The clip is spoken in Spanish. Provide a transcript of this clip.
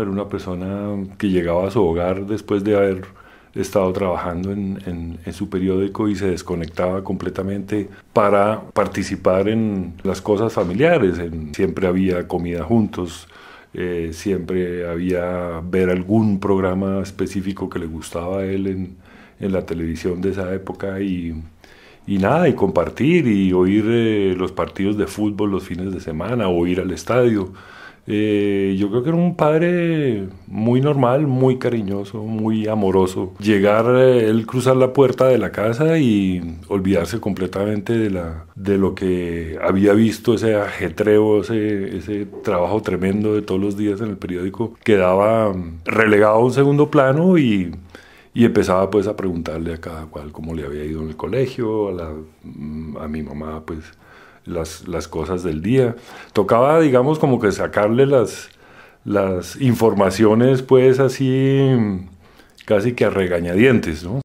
Era una persona que llegaba a su hogar después de haber estado trabajando en, su periódico y se desconectaba completamente para participar en las cosas familiares. siempre había comida juntos, eh, siempre había ver algún programa específico que le gustaba a él en, la televisión de esa época y, nada, y compartir y oír eh, los partidos de fútbol los fines de semana o ir al estadio. Eh, yo creo que era un padre muy normal, muy cariñoso, muy amoroso. Llegar, eh, él cruzar la puerta de la casa y olvidarse completamente de, la, de lo que había visto, ese ajetreo, ese, ese trabajo tremendo de todos los días en el periódico, quedaba relegado a un segundo plano y y empezaba pues a preguntarle a cada cual cómo le había ido en el colegio, a, la, a mi mamá pues las, las cosas del día. Tocaba, digamos, como que sacarle las, las informaciones, pues así, casi que a regañadientes, ¿no?